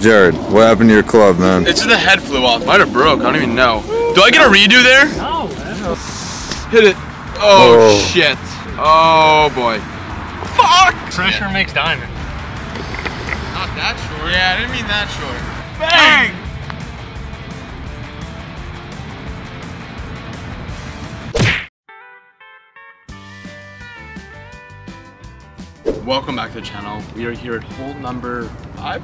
Jarrod, what happened to your club, man? It's just the head flew off. Might have broke. I don't even know. Do I get a redo there? No, man. Hit it. Oh, Oh. shit. Oh boy. Fuck. Pressure makes diamond. Not that short. Yeah, I didn't mean that short. Bang. Welcome back to the channel. We are here at hole number five.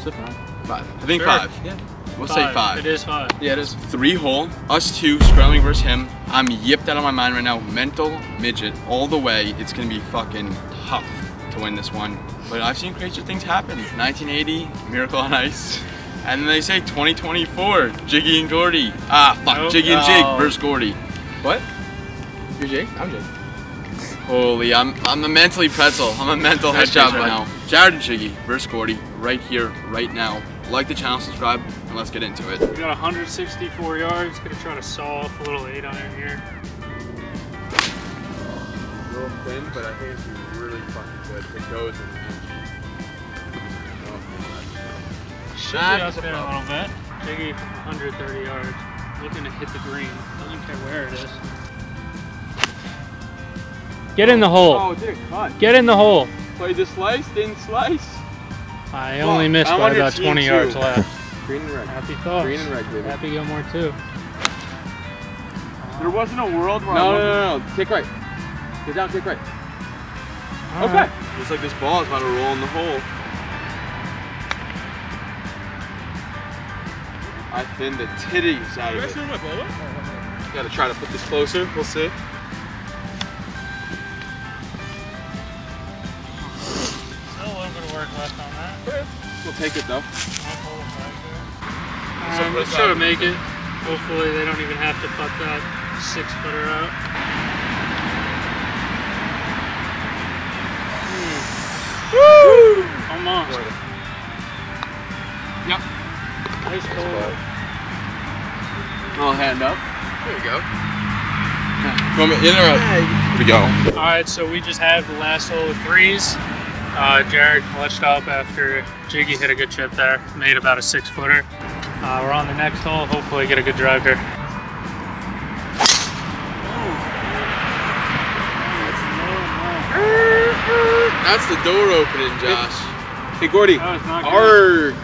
Is it five? Five. I think Sure. five. Yeah. We'll say five. It is five. Yeah, it is. Three hole, us two, scrambling versus him. I'm yipped out of my mind right now. Mental midget all the way. It's gonna be fucking tough to win this one. But I've seen crazy things happen. 1980, Miracle on Ice. And then they say 2024, Jiggy and Gordy. Ah, fuck, Nope. Jiggy and Jig Oh. versus Gordy. What? You're Jig? I'm Jig. Holy, I'm I'm a mentally pretzel. I'm a mental head Nice job job, right now. Jarrod and Jiggy versus Gordy, right here, right now. Like the channel, subscribe, and let's get into it. We got 164 yards. Gonna try to saw off a little eight iron here. A little thin, but I think it's really fucking good. It goes in Should just been a little bit. Jiggy from 130 yards. Looking to hit the green. Doesn't care where it is. Get in the hole. Oh, dude, cut. Get in the hole. Played the slice, didn't slice. I only Fuck, missed I'm by about team 20 too. yards left. Green and red. Happy thoughts. Green and red, baby. Happy Gilmore too. Uh, there wasn't a world where No, I no, no, no. Take right. Get down, take right. All okay. right. Looks like this ball is about to roll in the hole. I thinned the titties out of it. Gotta try to put this closer. We'll see. Left. We'll take it though. Nice hole. So Um, put let's try to make it. Hopefully they don't even have to putt that six footer out. Hmm. Almost. Yep. Nice hole. I'll hand up. There you go. Come in or out? Here we go. All right, so we just have the last hole of threes. Uh, Jarrod clutched up after Jiggy hit a good chip there, made about a six footer. Uh, we're on the next hole. Hopefully, get a good drive here. That's the door opening, Josh. Hey, Gordy. That was not good. Arg.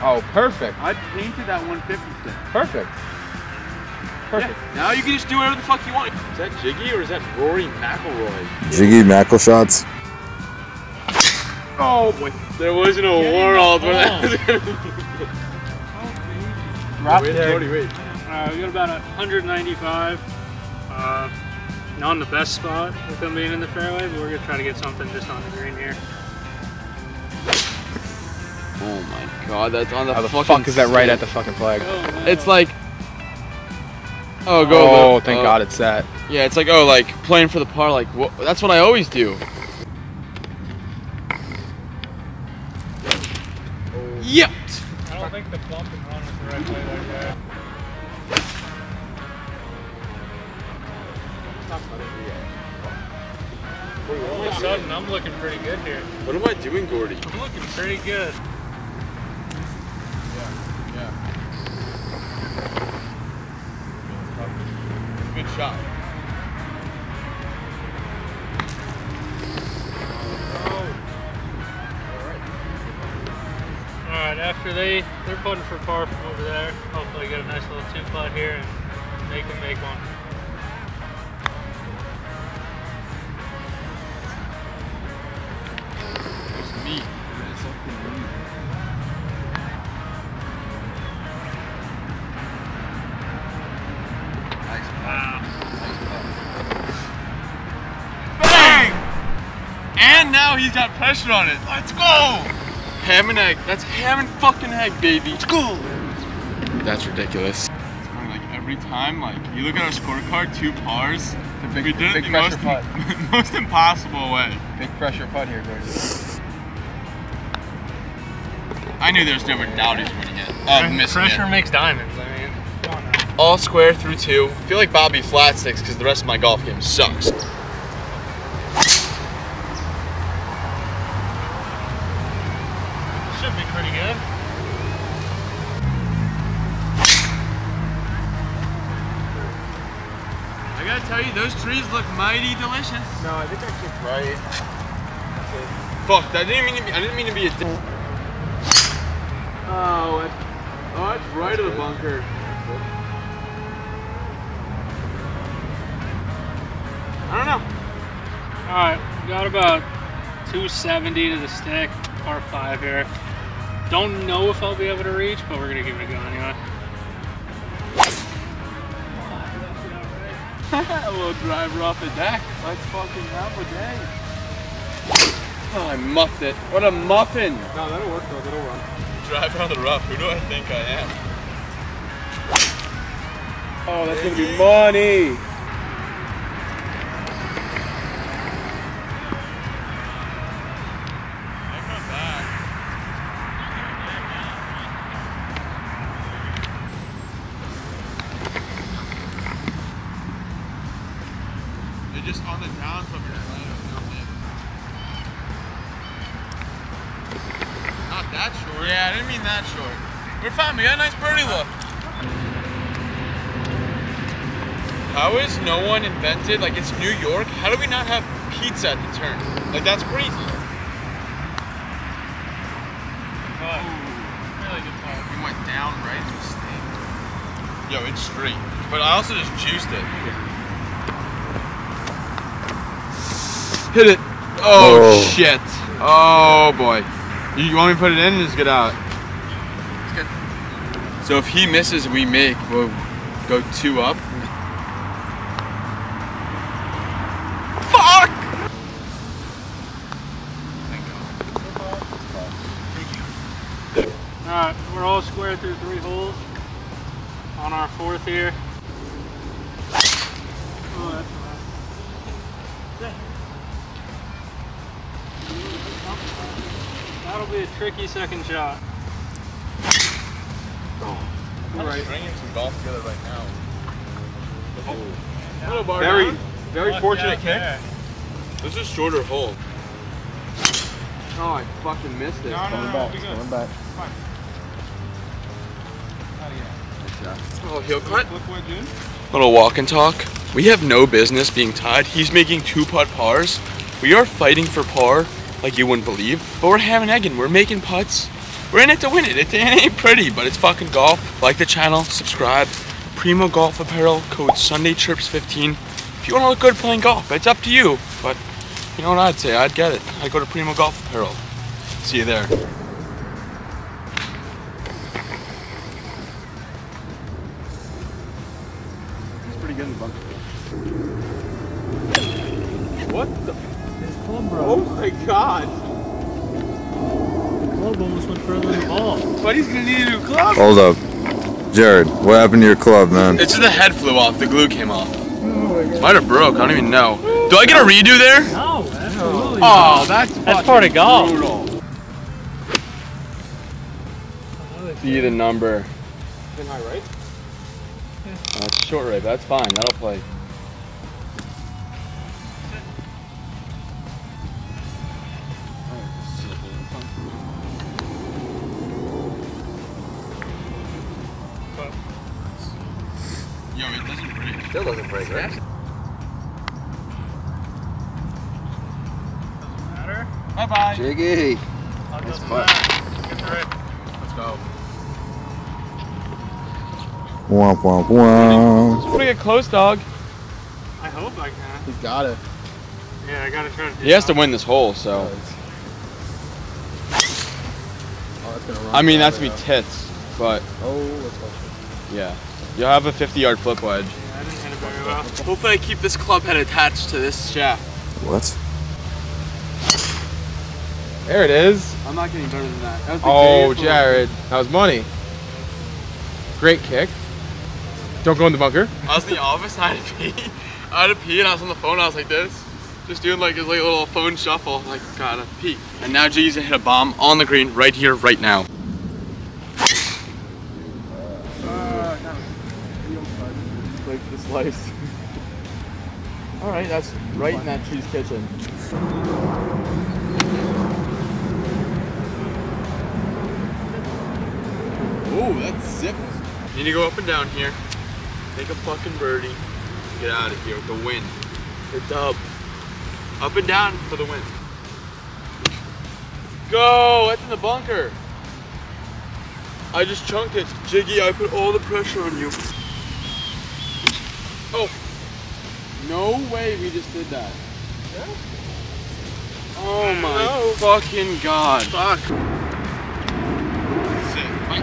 Oh, perfect. I painted that 150 stick. Perfect. Perfect. Now you can just do whatever the fuck you want. Is that Jiggy or is that Rory McIlroy? Jiggy Mackle shots. Oh boy. There wasn't a Get in world the where that was gonna be. Drop Where's. Jordy? Wait. Uh, we got about 195. Uh, not in the best spot with them being in the fairway, but we're gonna try to get something just on the green here. Oh my god, that's on the How the fucking fuck is that right at the fucking flag? Oh, It's like. Oh, go. Oh, Lou. thank Oh. God it's that. Yeah, it's like oh, like playing for the par. Like wha- that's what I always do. Yep. I don't think the bump and run was the right way there, guy. All of a sudden, I'm looking pretty good here. What am I doing, Gordy? I'm looking pretty good. Good after they they're putting for par from over there. Hopefully, get a nice little two putt here and they can make one. It's me. Me. Wow. Bang! And now he's got pressure on it. Let's go! Ham and egg. That's ham and fucking egg, baby. Let's go! That's ridiculous. It's funny, like every time, like you look at our scorecard, two pars. The big, we did it big the most, putt. most impossible way. Big pressure putt here, Gordy. I knew there was never doubt he's winning it. Uh, missing Pressure it. makes diamonds. I mean, come on now. All square through two. I feel like Bobby flat sticks because the rest of my golf game sucks. Gotta tell you, those trees look mighty delicious. No, I think I kicked right. Fuck, that didn't mean to be. I didn't mean to be a. Di- oh, that's, oh, that's right of the bunker. I don't know. All right, we got about 270 to the stick, par five here. Don't know if I'll be able to reach, but we're gonna give it a go anyway. little driver off the deck. Let's fucking have a day. Oh, I muffed it. What a muffin. No, that'll work though. That'll run. Drive on the rough. Who do I think I am? Oh, that's gonna be money. Just on the down from your Not that short. Yeah, I didn't mean that short. We're fine. We got a nice birdie look. How is no one invented, like it's New York, how do we not have pizza at the turn? Like that's crazy. Oh. Really good par. We went down right. Yo, it's straight. But I also just juiced it. Hit it. Oh, Oh. shit. Oh boy. You, you want me to put it in and just get out? It's good. So if he misses, we make. We'll go two up. Fuck! All right, we're all squared through three holes. On our fourth here. Oh, That'll be a tricky second shot. We're right. bringing some golf together right now. Little bar Very, down. very Luck fortunate out kick. there. This is a shorter hole. Oh, I fucking missed it. No, no, Going no, back. be good. Going back. Oh, heel cut. Flip wedge in. Little walk and talk. We have no business being tied. He's making two putt pars. We are fighting for par like you wouldn't believe, but we're having egging. We're making putts. We're in it to win it. It ain't pretty, but it's fucking golf. Like the channel, subscribe. Primo Golf Apparel, code SundayChirps15. If you want to look good playing golf, it's up to you. But you know what I'd say? I'd get it. I'd go to Primo Golf Apparel. See you there. He's pretty good in the bunker. What the? Club, bro. Oh my god. The Club almost went further than the ball. Buddy's gonna need a new club. Hold up. Jarrod, what happened to your club, man? It's just the head flew off. The glue came off. Oh, Might have broke. I don't even know. Do I get a redo there? No, absolutely. Oh, that's That's part of golf. brutal. See the number. Pin high right. That's short right, but that's fine. That'll play. Break. Still doesn't right? Matter? Bye bye. Jiggy. I'll go Nice putt. that. Get through it. Let's go. Womp womp womp. Putting it close, dog. I hope I can. He's got it. Yeah, I gotta try to. do He has to win this hole, so. Oh, that's gonna run. I mean, that's right be tits, but Oh, let's watch it. yeah. You'll have a 50 yard flip wedge. Hopefully, I keep this club head attached to this shaft. What? There it is. I'm not getting better than that. that was the Oh, greatest little- Jarrod, that was money. Great kick. Don't go in the bunker. I was in the office, I had to pee. I had to pee, and I was on the phone. I was like this, just doing like his like little phone shuffle. Like gotta pee. And now G's gonna hit a bomb on the green right here, right now. The slice. All right, that's right in that cheese kitchen. Oh, that's zip. Need to go up and down here. Make a fucking birdie. Get out of here with the win. The dub. Up and down for the win. Go! That's in the bunker. I just chunked it. Jiggy, I put all the pressure on you. Oh. No way we just did that. Oh my fucking god. Fuck. Sit. Right.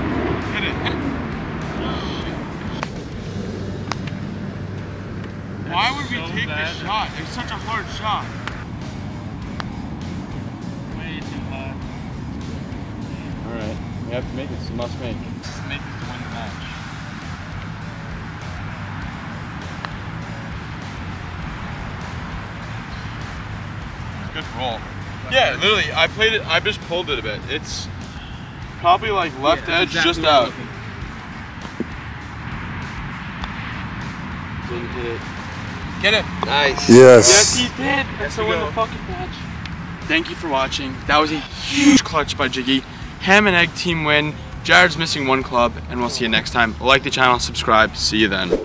Hit it. Hit it. Why would we take bad. this shot? It's such a hard shot. Way too high. Alright, we have to make it. It's a must make Good roll. Yeah, literally, I played it, I just pulled it a bit. It's probably like left edge just out. Didn't hit it. Get it. Nice. Yes, Yes. he did. That's the win the fucking match. Thank you for watching. That was a huge clutch by Jiggy. Ham and egg team win. Jarrod's missing one club, and we'll see you next time. Like the channel, subscribe. See you then.